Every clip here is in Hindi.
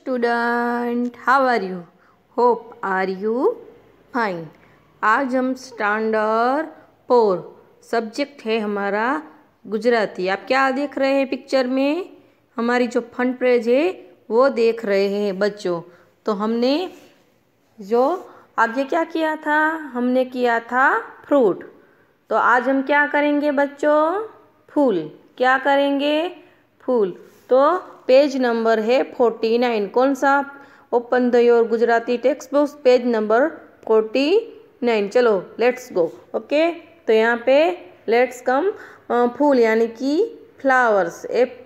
Student how are you hope are you fine आज हम स्टैंडर्ड फोर सब्जेक्ट है हमारा गुजराती। आप क्या देख रहे हैं पिक्चर में? हमारी जो फन प्रेज है, वो देख रहे हैं बच्चों। तो हमने जो आगे क्या किया था? हमने किया था फ्रूट तो आज हम क्या करेंगे बच्चों? फूल। क्या करेंगे? फूल। तो पेज नंबर है फोर्टी नाइन। कौन सा? Open the your Gujarati text books page number forty nine. चलो लेट्स गो ओके तो यहाँ पे लेट्स कम फूल, यानी कि फ्लावर्स एफ़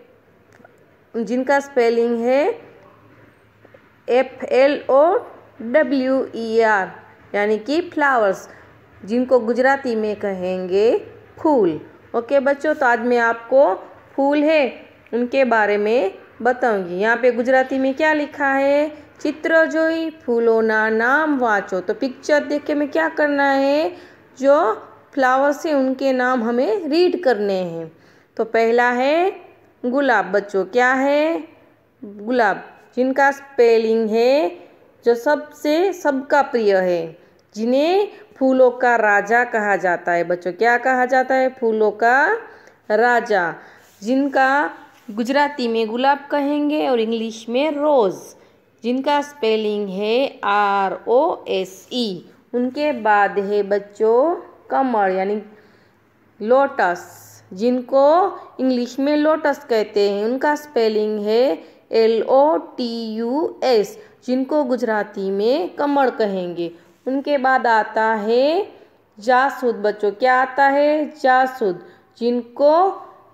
जिनका स्पेलिंग है F L O W E R यानी कि फ्लावर्स जिनको गुजराती में कहेंगे फूल ओके बच्चों तो आज मैं आपको फूल है, उनके बारे में बताऊँगी। यहाँ पे गुजराती में क्या लिखा है? चित्र जोई फूलों ना नाम वाचो। तो पिक्चर देख के में क्या करना है? जो फ्लावर्स है उनके नाम हमें रीड करने हैं। तो पहला है गुलाब बच्चों। क्या है? गुलाब। जिनका स्पेलिंग है, जो सबसे, सबका प्रिय है। जिन्हें फूलों का राजा कहा जाता है। बच्चों, क्या कहा जाता है? फूलों का राजा। जिनका गुजराती में गुलाब कहेंगे और इंग्लिश में रोज़, जिनका स्पेलिंग है आर ओ एस ई उनके बाद है बच्चों कमल, यानी लोटस, जिनको इंग्लिश में लोटस कहते हैं। उनका स्पेलिंग है L O T U S जिनको गुजराती में कमल कहेंगे। उनके बाद आता है जासूद, बच्चों, क्या आता है? जासूद, जिनको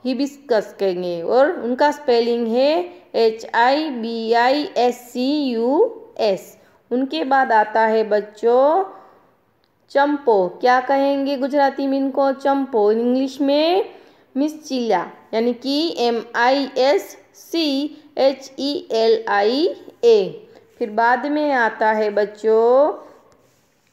हिबिस्कस कहेंगे और उनका स्पेलिंग है H I B I S C U S उनके बाद आता है बच्चों चंपो। क्या कहेंगे गुजराती में इनको? चंपो। इंग्लिश में मिसचिला यानी कि M I S C H E L I A फिर बाद में आता है बच्चों,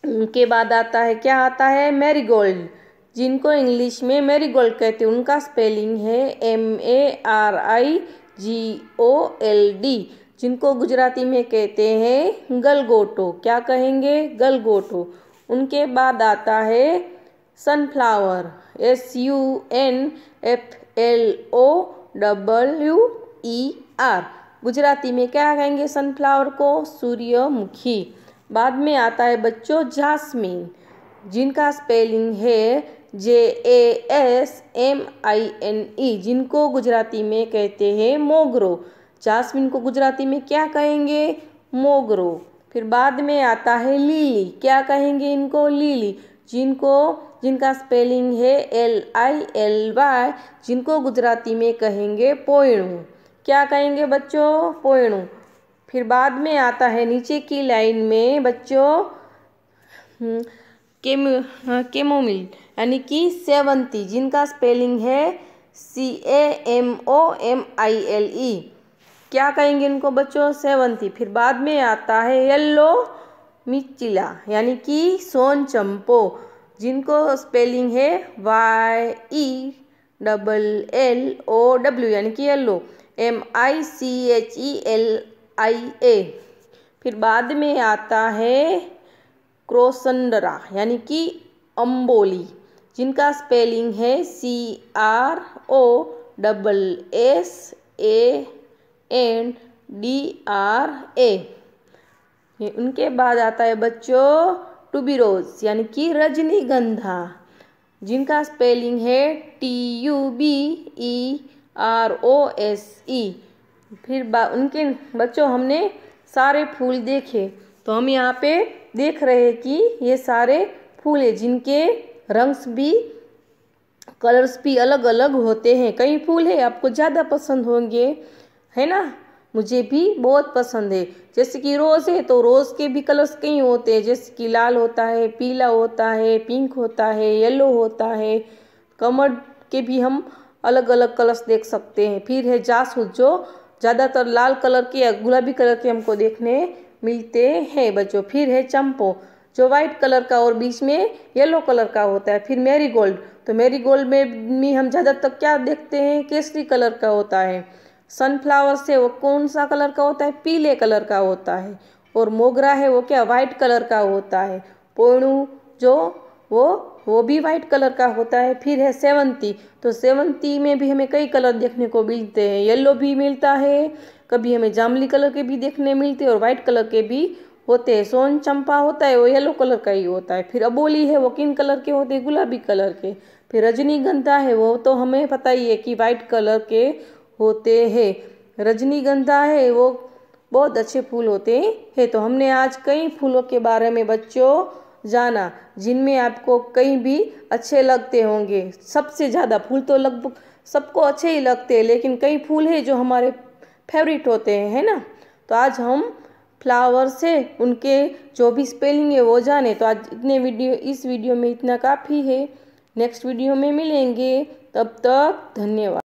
उनके बाद आता है, क्या आता है? मैरीगोल्ड जिनको इंग्लिश में मेरी गोल्ड कहते हैं, उनका स्पेलिंग है M A R I G O L D जिनको गुजराती में कहते हैं गलगोटो। क्या कहेंगे? गलगोटो। उनके बाद आता है sunflower S U N F L O W E R Gujarati में क्या कहेंगे सनफ्लावर को? सूर्यमुखी। बाद में आता है बच्चों जासमीन, जिनका स्पेलिंग है J A S M I N E जिनको गुजराती में कहते हैं मोगरो। जासमिन को गुजराती में क्या कहेंगे? मोगरो। फिर बाद में आता है लीली। क्या कहेंगे इनको? लीली। जिनको जिनका स्पेलिंग है एल आई एल वाई जिनको गुजराती में कहेंगे पोयणु क्या कहेंगे बच्चों? पोयणु फिर बाद में आता है नीचे की लाइन में बच्चों हम्म, केम केमोमिल। यानी कि सेवंती, जिनका स्पेलिंग है C A M O M I L E क्या कहेंगे इनको बच्चों? सेवंती। फिर बाद में आता है येल्लो मिचिला यानी कि सोन चंपो, जिनको स्पेलिंग है Y E double L O W यानी कि yellow M I C H E L I A फिर बाद में आता है क्रोसंडरा यानी कि अम्बोली जिनका स्पेलिंग है C R O double S A N D R A. उनके बाद आता है बच्चों, टूबीरोज, यानी कि रजनीगंधा। जिनका स्पेलिंग है T U B E R O S E. फिर उनके बच्चों, हमने सारे फूल देखे। तो हम यहाँ पे देख रहे हैं कि ये सारे फूल है जिनके रंग्स भी, कलर्स भी अलग अलग होते हैं। कई फूल है, आपको ज़्यादा पसंद होंगे, है ना? मुझे भी बहुत पसंद है। जैसे कि रोज़ है तो रोज़ के भी कलर्स कई होते हैं, जैसे कि लाल होता है, पीला होता है, पिंक होता है, येलो होता है। कमर के भी हम अलग अलग कलर्स देख सकते हैं। फिर है जासूस, जो ज़्यादातर लाल कलर के या गुलाबी कलर के हमको देखने मिलते हैं, बच्चों। फिर है चंपो। जो वाइट कलर का और बीच में येलो कलर का होता है, फिर मेरी गोल्ड तो मेरी गोल्ड में भी हम ज़्यादातर क्या देखते हैं? केसरी कलर का होता है। सनफ्लावर्स है वो कौन सा कलर का होता है? पीले कलर का होता है। और मोगरा है वो क्या? वाइट कलर का होता है। पोणु जो वो वो भी वाइट कलर का होता है, फिर है सेवंती तो सेवंती में भी हमें कई कलर देखने को मिलते हैं। येलो भी मिलता है, कभी हमें जामली कलर के भी देखने मिलते हैं और वाइट कलर के भी होते हैं, सोन चंपा होता है, वो येलो कलर का ही होता है, फिर अबोली है, वो किन कलर के होते हैं, गुलाबी कलर के, फिर रजनीगंधा है, वो तो हमें पता ही है कि वाइट कलर के होते हैं, रजनीगंधा है, वो बहुत अच्छे फूल होते हैं तो हमने आज कई फूलों के बारे में बच्चों जाना, जिनमें आपको कहीं भी अच्छे लगते होंगे, सबसे ज़्यादा फूल तो लगभग सबको अच्छे ही लगते हैं, लेकिन कई फूल हैं जो हमारे फेवरेट होते हैं, है ना? तो आज हम फ्लावर से उनके जो भी स्पेलिंग है वो जाने। तो आज इतने वीडियो इस वीडियो में इतना काफ़ी है। नेक्स्ट वीडियो में मिलेंगे। तब तक धन्यवाद।